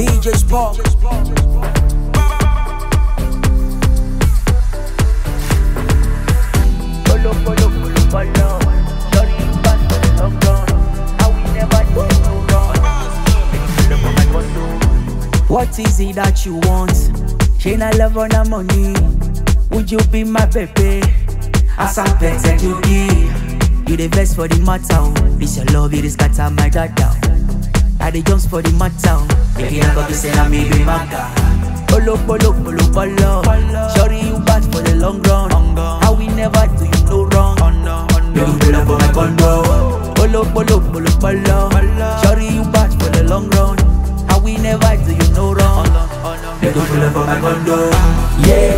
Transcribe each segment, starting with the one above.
DJ Spark. Polo, polo, polo, polo. Shorty, you back the long run. How we never do no wrong. Pull up on my condo. What is it that you want? She not love on the money. Would you be my baby? As I bet you give. You the best for the matter. oh. This your love, it is scatter my dada. I the jumps for the matter. Baby, I got to say, I may be my guy. Polo, polo, polo, polo. Shorty, you bad for the long run. How we never do you no wrong. Baby, pull up on my condo. Polo, polo, polo, polo. Shorty, you bad for the long run. How we never do you no wrong. Baby, pull up on my condo. Ye Kpa,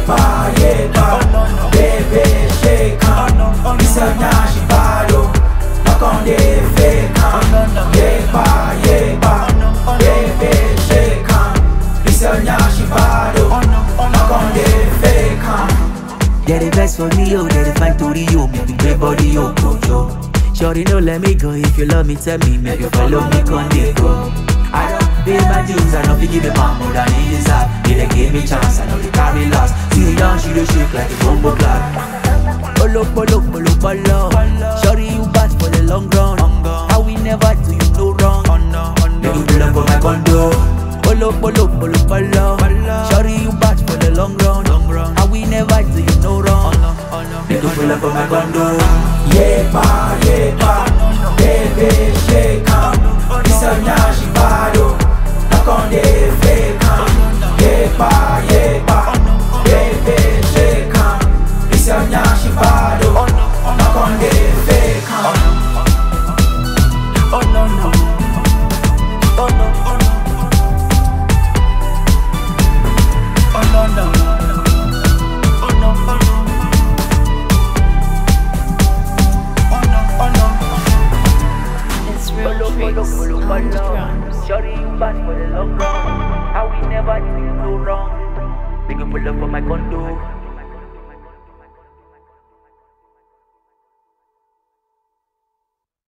They're the best for me, oh, they're the fine to the yo, make me play body, yo, go, yo. Shorty, no, let me go. If you love me, tell me, make you follow me, con they go. I don't pay my dues, I don't be give me my more than he deserve. They dey give me chance, I know they carry loss. See down, she dey shake like a bumbo clap. Polo, polo, polo, polo. Shorty, you bad for the long run. How we never do you no wrong. Make you pull up on my condo. Polo, polo, polo, polo. Shorty, up on my condo. It's real Polo, polo, tricks polo, on the drums. Shorty, you bad for the run. How we never do no wrong. Make you pull up on my condo.